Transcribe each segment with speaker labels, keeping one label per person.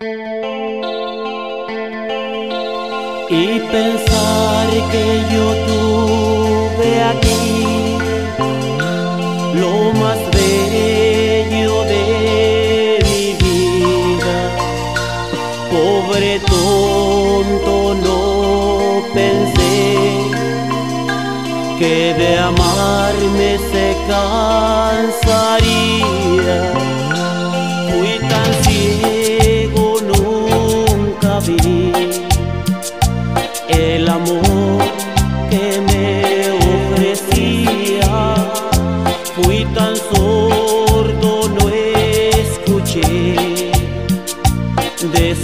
Speaker 1: Y pensar que yo tuve aquí lo más bello de mi vida. Pobre tonto, no pensé que de amarme se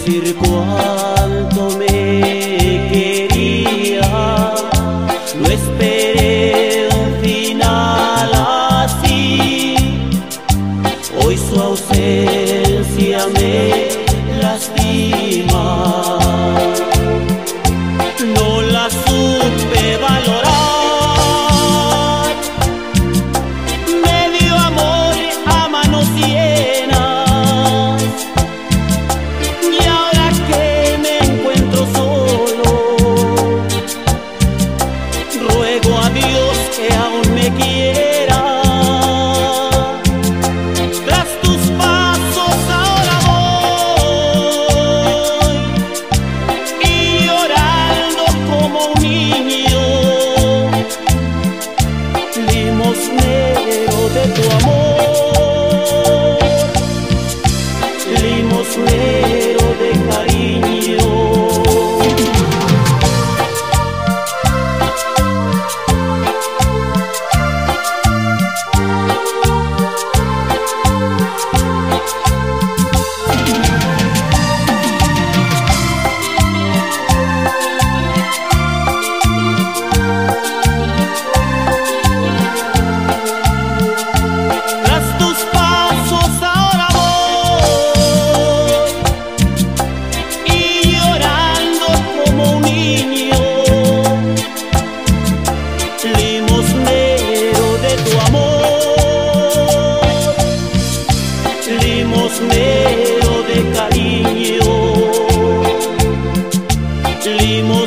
Speaker 1: decir cuánto me quería. No esperé un final así. Hoy su ausencia me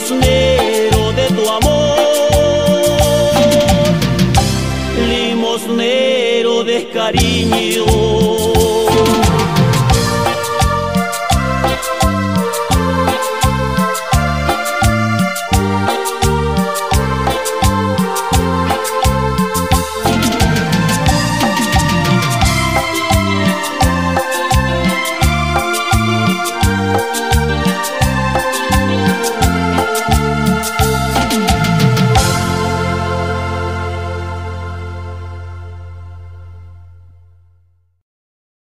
Speaker 1: limosnero de tu amor limosnero de cariño.